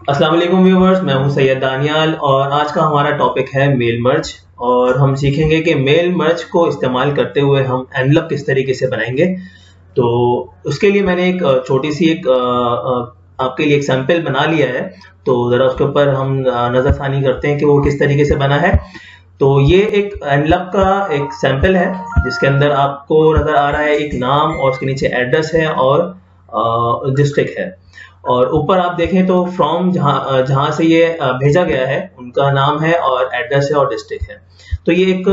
अस्सलाम वालेकुम व्यूवर्स, मैं हूँ सैयद दानियाल और आज का हमारा टॉपिक है मेल मर्ज। और हम सीखेंगे कि मेल मर्ज को इस्तेमाल करते हुए हम एनलप किस तरीके से बनाएँगे। तो उसके लिए मैंने एक छोटी सी एक आपके लिए एक सैंपल बना लिया है। तो ज़रा उसके ऊपर हम नज़रसानी करते हैं कि वो किस तरीके से बना है। तो ये एक एनलप का एक सैंपल है, जिसके अंदर आपको नज़र आ रहा है एक नाम और उसके नीचे एड्रेस है और डिस्ट्रिक्ट है। और ऊपर आप देखें तो फ्रॉम जहाँ जहाँ से ये भेजा गया है, उनका नाम है और एड्रेस है और डिस्ट्रिक्ट है। तो ये एक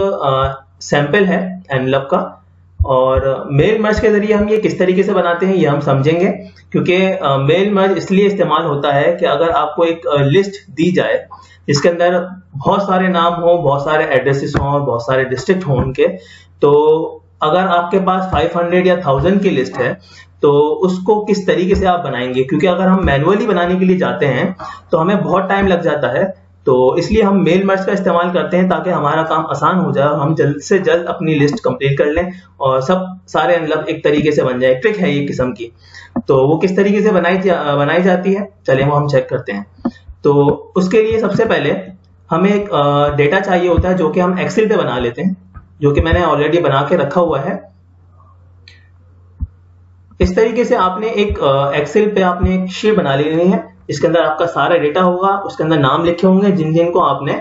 सैंपल है एनलब का। और मेल मर्ज के ज़रिए हम ये किस तरीके से बनाते हैं, ये हम समझेंगे। क्योंकि मेल मर्ज इसलिए इस्तेमाल होता है कि अगर आपको एक लिस्ट दी जाए, जिसके अंदर बहुत सारे नाम हो, बहुत सारे एड्रेसेस हों बहुत सारे डिस्ट्रिक्ट हों उनके तो अगर आपके पास 500 या 1000 की लिस्ट है तो उसको किस तरीके से आप बनाएँगे? क्योंकि अगर हम मैनुअली बनाने के लिए जाते हैं तो हमें बहुत टाइम लग जाता है। तो इसलिए हम मेल मर्ज का इस्तेमाल करते हैं ताकि हमारा काम आसान हो जाए हम जल्द से जल्द अपनी लिस्ट कंप्लीट कर लें और सब सारे मतलब एक तरीके से बन जाए। ट्रिक है ये किस्म की। तो वो किस तरीके से बनाई जा, बनाई जाती है? चले वो हम चेक करते हैं। तो उसके लिए सबसे पहले हमें एक डेटा चाहिए होता है जो कि हम एक्सेल पे बना लेते हैं जो कि मैंने ऑलरेडी बना के रखा हुआ है। इस तरीके से आपने एक एक्सेल पे आपने एक शीट बना लेनी है। इसके अंदर आपका सारा डेटा होगा, उसके अंदर नाम लिखे होंगे जिन जिन को आपने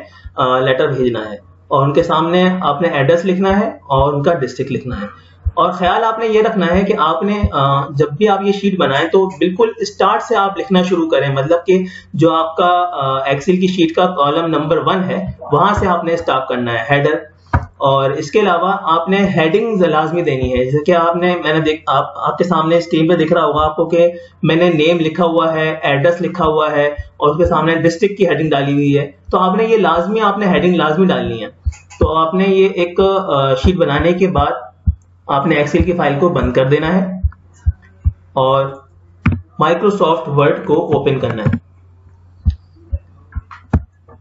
लेटर भेजना है। और उनके सामने आपने एड्रेस लिखना है और उनका डिस्ट्रिक्ट लिखना है। और ख्याल आपने ये रखना है कि आपने जब भी आप ये शीट बनाएँ तो बिल्कुल स्टार्ट से आप लिखना शुरू करें। मतलब कि जो आपका एक्सेल की शीट का कॉलम नंबर वन है, वहाँ से आपने स्टार्ट करना है। हेडर और इसके अलावा आपने हेडिंग लाजमी देनी है। जैसे कि आपने, मैंने देख, आप, आपके सामने स्क्रीन पे दिख रहा होगा आपको कि मैंने नेम लिखा हुआ है एड्रेस लिखा हुआ है और उसके सामने डिस्ट्रिक्ट की हेडिंग डाली हुई है। तो आपने ये लाजमी, आपने हेडिंग लाजमी डालनी है। तो आपने ये एक शीट बनाने के बाद आपने एक्सेल की फ़ाइल को बंद कर देना है और माइक्रोसॉफ्ट वर्ड को ओपन करना है।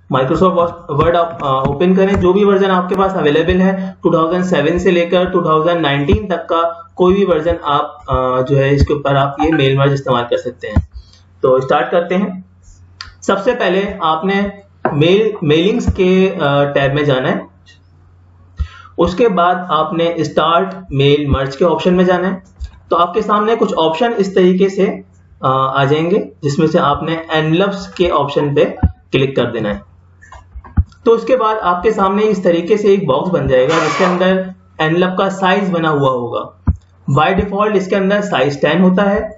माइक्रोसॉफ्ट वर्ड आप ओपन करें जो भी वर्जन आपके पास अवेलेबल है 2007 से लेकर 2019 तक का कोई भी वर्जन आप आ, जो है इसके ऊपर आप ये मेल मर्ज इस्तेमाल कर सकते हैं। तो स्टार्ट करते हैं। सबसे पहले आपने मेल मेलिंग्स के टैब में जाना है। उसके बाद आपने स्टार्ट मेल मर्ज के ऑप्शन में जाना है। तो आपके सामने कुछ ऑप्शन इस तरीके से आ जाएँगे जिसमें से आपने एनलव्स के ऑप्शन पे क्लिक कर देना है। तो उसके बाद आपके सामने इस तरीके से एक बॉक्स बन जाएगा, जिसके अंदर एनलप का साइज़ बना हुआ होगा। बाय डिफ़ॉल्ट इसके अंदर साइज़ 10 होता है।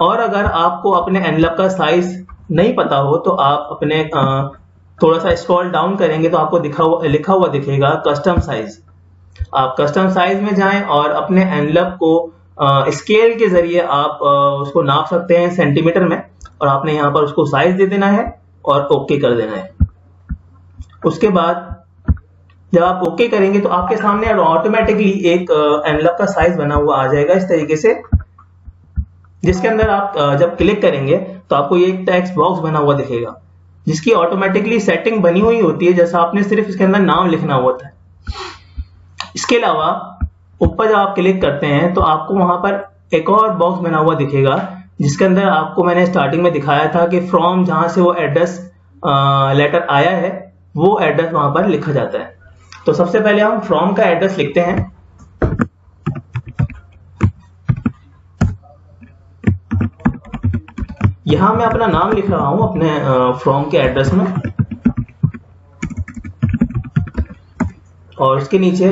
और अगर आपको अपने एनलप का साइज़ नहीं पता हो तो आप अपने थोड़ा सा स्क्रॉल डाउन करेंगे तो आपको दिखा हुआ, लिखा हुआ दिखेगा कस्टम साइज़ आप कस्टम साइज़ में जाएँ और अपने एनलप को स्केल के ज़रिए आप उसको नाप सकते हैं सेंटीमीटर में और आपने यहाँ पर उसको साइज़ दे देना है और ओके कर देना है। उसके बाद जब आप ओके करेंगे तो आपके सामने ऑटोमेटिकली एक एनलप का साइज़ बना हुआ आ जाएगा इस तरीके से, जिसके अंदर आप जब क्लिक करेंगे तो आपको ये एक टेक्स्ट बॉक्स बना हुआ दिखेगा, जिसकी ऑटोमेटिकली सेटिंग बनी हुई होती है, जैसा आपने सिर्फ़ इसके अंदर नाम लिखना होता है इसके अलावा ऊपर जब आप क्लिक करते हैं तो आपको वहाँ पर एक और बॉक्स बना हुआ दिखेगा, जिसके अंदर आपको मैंने स्टार्टिंग में दिखाया था कि फ्रॉम जहाँ से वो एड्रेस लेटर आया है वो एड्रेस वहाँ पर लिखा जाता है। तो सबसे पहले हम फ्रॉम का एड्रेस लिखते हैं। यहाँ मैं अपना नाम लिख रहा हूँ, अपने फ्रॉम के एड्रेस में। और उसके नीचे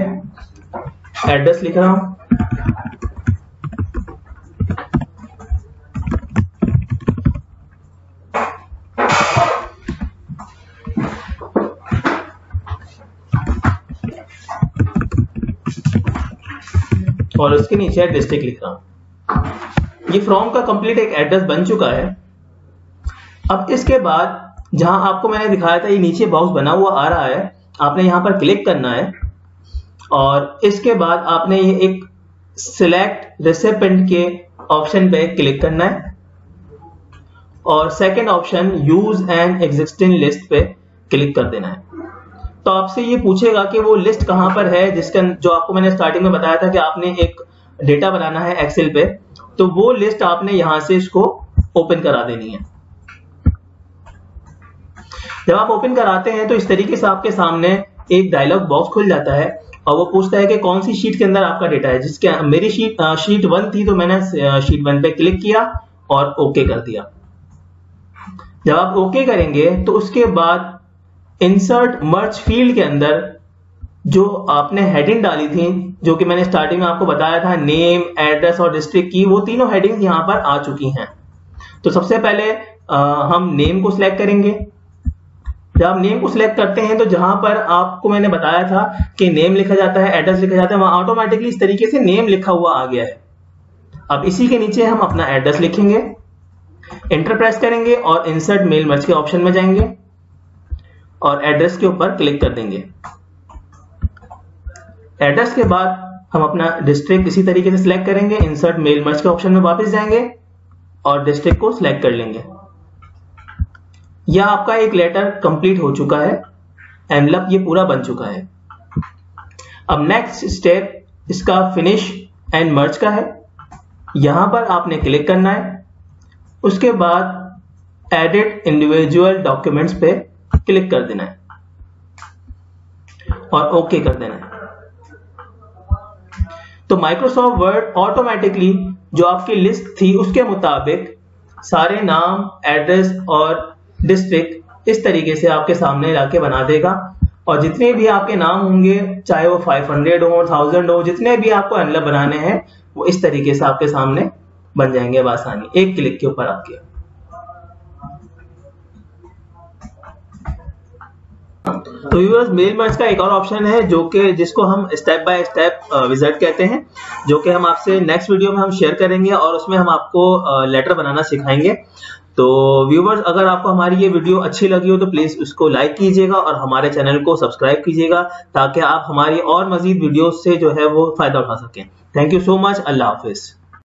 एड्रेस लिख रहा हूँ। और उसके नीचे डिस्ट्रिक्ट लिख। रहा हूँ ये फ्रॉम का कंप्लीट एक एड्रेस बन चुका है। अब इसके बाद, जहाँ आपको मैंने दिखाया था, ये नीचे बॉक्स बना हुआ आ रहा है। आपने यहाँ पर क्लिक करना है। और इसके बाद आपने ये एक सिलेक्ट रिसिपेंट के ऑप्शन पे क्लिक करना है। और second option use an existing list पे क्लिक कर देना है। तो आपसे ये पूछेगा कि वो लिस्ट कहाँ पर है, जिसके जो आपको मैंने स्टार्टिंग में बताया था कि आपने एक डेटा बनाना है एक्सेल पे तो वो लिस्ट आपने यहाँ से इसको ओपन करा देनी है। जब आप ओपन कराते हैं तो इस तरीके से आपके सामने एक डायलॉग बॉक्स खुल जाता है, और वो पूछता है कि कौन सी शीट के अंदर आपका डेटा है, जिसके मेरी शीट शीट वन थी तो मैंने शीट वन पे क्लिक किया और ओके कर दिया। जब आप ओके करेंगे तो उसके बाद इंसर्ट मर्ज फ़ील्ड के अंदर जो आपने हेडिंग डाली थी जो कि मैंने स्टार्टिंग में आपको बताया था नेम एड्रेस और डिस्ट्रिक्ट की वो तीनों हेडिंग यहाँ पर आ चुकी हैं। तो सबसे पहले आ, हम नेम को सिलेक्ट करेंगे। जब आप नेम को सिलेक्ट करते हैं तो जहाँ पर आपको मैंने बताया था कि नेम लिखा जाता है एड्रेस लिखा जाता है वहाँ ऑटोमेटिकली इस तरीके से नेम लिखा हुआ आ गया है। अब इसी के नीचे हम अपना एड्रेस लिखेंगे इंटर प्रेस करेंगे और इंसर्ट मेल मर्ज के ऑप्शन में जाएँगे। और एड्रेस के ऊपर क्लिक कर देंगे। एड्रेस के बाद हम अपना डिस्ट्रिक्ट इसी तरीके से सिलेक्ट करेंगे। इंसर्ट मेल मर्ज के ऑप्शन में वापस जाएँगे और डिस्ट्रिक्ट को सिलेक्ट कर लेंगे। यह आपका एक लेटर कंप्लीट हो चुका है एनलप ये पूरा बन चुका है। अब नेक्स्ट स्टेप इसका फिनिश एंड मर्ज का है। यहाँ पर आपने क्लिक करना है। उसके बाद एडिट इंडिविजुअल डॉक्यूमेंट्स पे क्लिक कर देना है। और ओके कर देना है। तो माइक्रोसॉफ्ट वर्ड ऑटोमेटिकली जो आपकी लिस्ट थी, उसके मुताबिक सारे नाम एड्रेस और डिस्ट्रिक्ट इस तरीके से आपके सामने लाके बना देगा। और जितने भी आपके नाम होंगे, चाहे वो 500 हो 1000 हो, जितने भी आपको एनलप बनाने हैं, वो इस तरीके से आपके सामने बन जाएँगे आसानी। एक क्लिक के ऊपर आपके। तो व्यूअर्स मेल मर्ज का एक और ऑप्शन है जो कि जिसको हम स्टेप बाय स्टेप विज़िट कहते हैं, जो कि हम आपसे नेक्स्ट वीडियो में हम शेयर करेंगे और उसमें हम आपको लेटर बनाना सिखाएँगे। तो व्यूवर्स अगर आपको हमारी ये वीडियो अच्छी लगी हो तो प्लीज़ उसको लाइक कीजिएगा और हमारे चैनल को सब्सक्राइब कीजिएगा ताकि आप हमारी और मजीद वीडियो से जो है वो फ़ायदा उठा सकें। थैंक यू सो मच अल्लाह हाफिज़।